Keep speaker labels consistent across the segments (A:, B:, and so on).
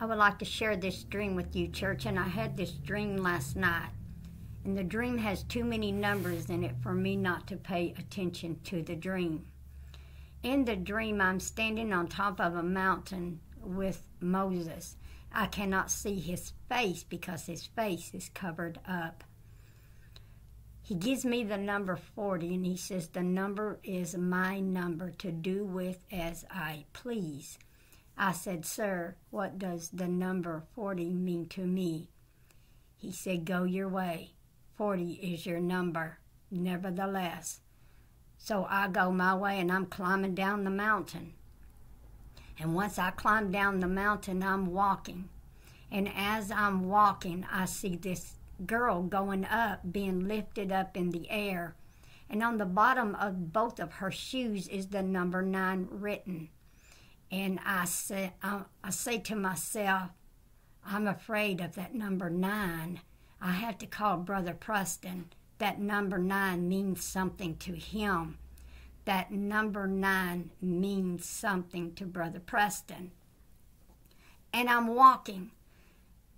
A: I would like to share this dream with you, church, and I had this dream last night. And the dream has too many numbers in it for me not to pay attention to the dream. In the dream, I'm standing on top of a mountain with Moses. I cannot see his face because his face is covered up. He gives me the number 40 and he says, The number is my number to do with as I please. I said, Sir, what does the number 40 mean to me? He said, Go your way. 40 is your number, nevertheless. So I go my way and I'm climbing down the mountain. And once I climb down the mountain, I'm walking. And as I'm walking, I see this girl going up, being lifted up in the air. And on the bottom of both of her shoes is the number nine written. And I say, I, I say to myself, I'm afraid of that number nine. I have to call Brother Preston. That number nine means something to him. That number nine means something to Brother Preston. And I'm walking,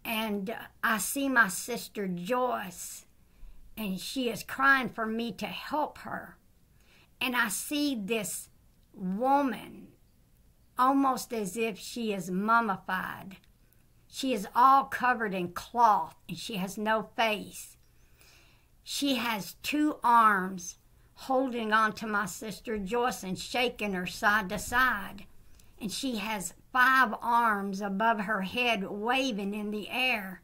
A: and I see my sister Joyce, and she is crying for me to help her. And I see this woman almost as if she is mummified. She is all covered in cloth and she has no face. She has two arms holding on to my sister Joyce and shaking her side to side. And she has five arms above her head waving in the air.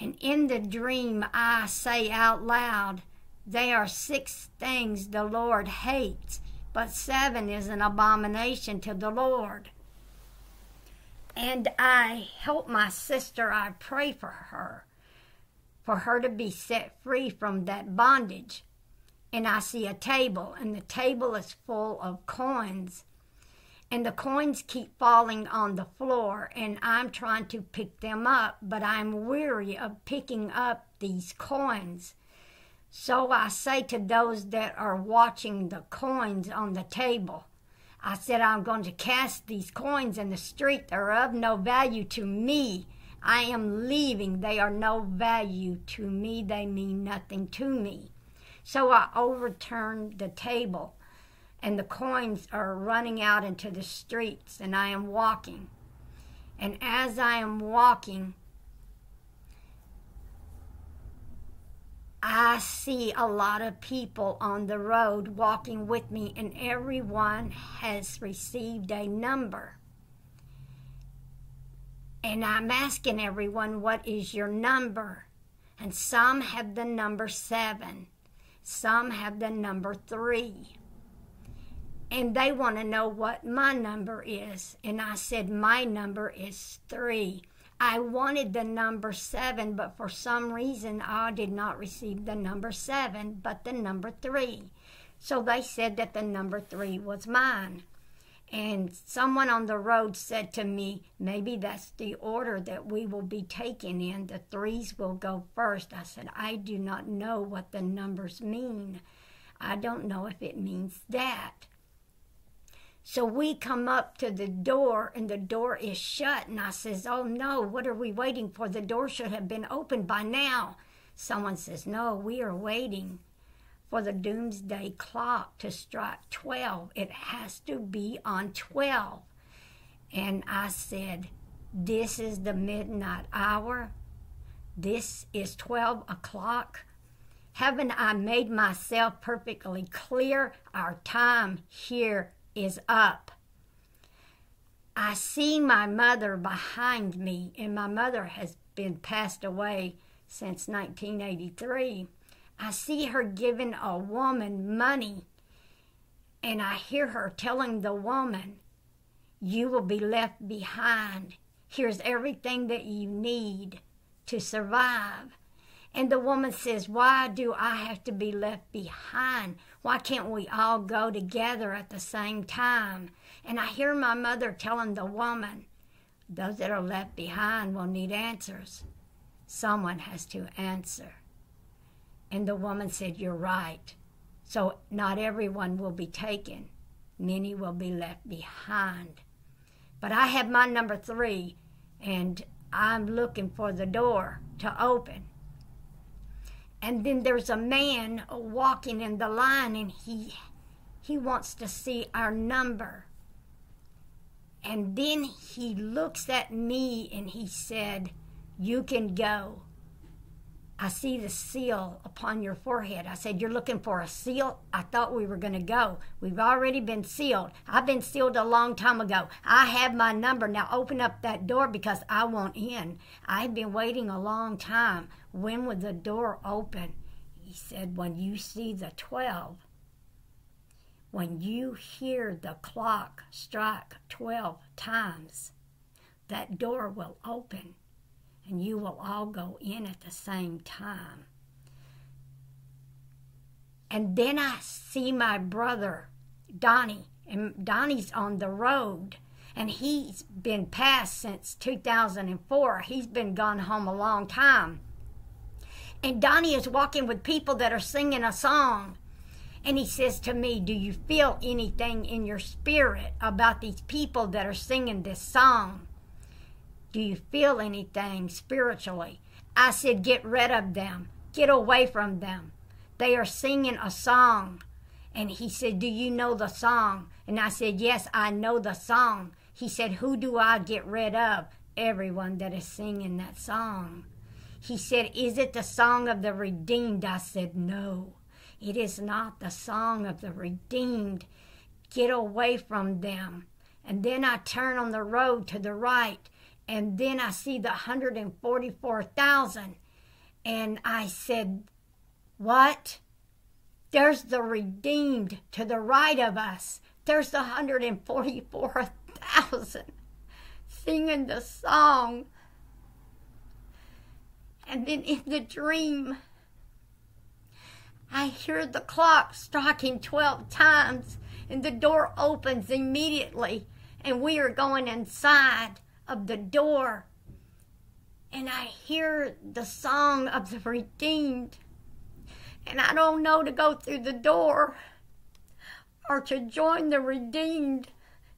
A: And in the dream, I say out loud, They are six things the Lord hates but seven is an abomination to the Lord. And I help my sister, I pray for her, for her to be set free from that bondage. And I see a table, and the table is full of coins. And the coins keep falling on the floor, and I'm trying to pick them up, but I'm weary of picking up these coins. So I say to those that are watching the coins on the table, I said, I'm going to cast these coins in the street. They're of no value to me. I am leaving. They are no value to me. They mean nothing to me. So I overturned the table, and the coins are running out into the streets, and I am walking. And as I am walking, I see a lot of people on the road walking with me, and everyone has received a number. And I'm asking everyone, what is your number? And some have the number seven, some have the number three. And they want to know what my number is. And I said, my number is three. I wanted the number seven, but for some reason I did not receive the number seven, but the number three. So they said that the number three was mine. And someone on the road said to me, maybe that's the order that we will be taken in. The threes will go first. I said, I do not know what the numbers mean. I don't know if it means that. So we come up to the door and the door is shut. And I says, Oh no, what are we waiting for? The door should have been opened by now. Someone says, No, we are waiting for the doomsday clock to strike 12. It has to be on 12. And I said, This is the midnight hour. This is 12 o'clock. Haven't I made myself perfectly clear? Our time here is up. I see my mother behind me, and my mother has been passed away since 1983. I see her giving a woman money, and I hear her telling the woman, You will be left behind. Here's everything that you need to survive. And the woman says, Why do I have to be left behind? Why can't we all go together at the same time? And I hear my mother telling the woman, those that are left behind will need answers. Someone has to answer. And the woman said, You're right. So not everyone will be taken, many will be left behind. But I have my number three, and I'm looking for the door to open. And then there's a man walking in the line and he he wants to see our number. And then he looks at me and he said, You can go. I see the seal upon your forehead. I said, You're looking for a seal? I thought we were going to go. We've already been sealed. I've been sealed a long time ago. I have my number. Now open up that door because I want in. I've been waiting a long time. When would the door open? He said, When you see the 12. When you hear the clock strike 12 times, that door will open and you will all go in at the same time. And then I see my brother, Donnie, and Donnie's on the road, and he's been passed since 2004. He's been gone home a long time. And Donnie is walking with people that are singing a song. And he says to me, Do you feel anything in your spirit about these people that are singing this song? Do you feel anything spiritually? I said, Get rid of them. Get away from them. They are singing a song. And he said, Do you know the song? And I said, Yes, I know the song. He said, Who do I get rid of? Everyone that is singing that song. He said, Is it the song of the redeemed? I said, No, it is not the song of the redeemed. Get away from them. And then I turn on the road to the right and then I see the 144,000. And I said, What? There's the redeemed to the right of us. There's the 144,000 singing the song. And then in the dream, I hear the clock striking 12 times, and the door opens immediately, and we are going inside of the door and I hear the song of the redeemed, and I don't know to go through the door or to join the redeemed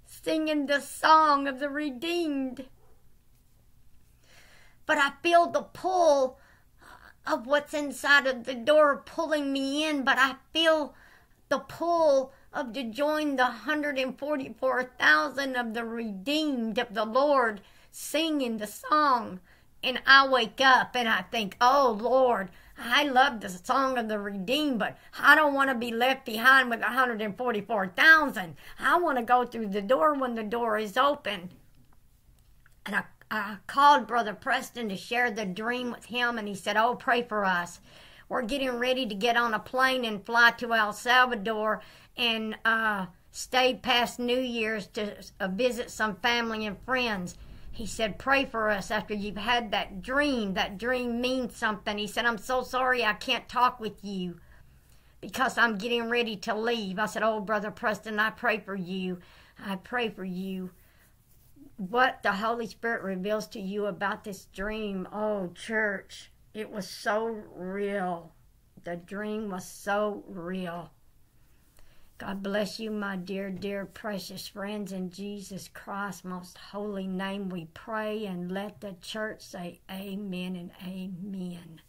A: singing the song of the redeemed. But I feel the pull of what's inside of the door pulling me in, but I feel the pull of to join the 144,000 of the redeemed of the Lord singing the song. And I wake up and I think, oh Lord, I love the song of the redeemed, but I don't want to be left behind with 144,000. I want to go through the door when the door is open. And I, I called Brother Preston to share the dream with him, and he said, Oh, pray for us. We're getting ready to get on a plane and fly to El Salvador and uh, stayed past New Year's to uh, visit some family and friends. He said, Pray for us after you've had that dream. That dream means something. He said, I'm so sorry I can't talk with you because I'm getting ready to leave. I said, Oh, Brother Preston, I pray for you. I pray for you. What the Holy Spirit reveals to you about this dream, oh, church, it was so real. The dream was so real. God bless you, my dear, dear, precious friends. In Jesus Christ's most holy name we pray and let the church say amen and amen.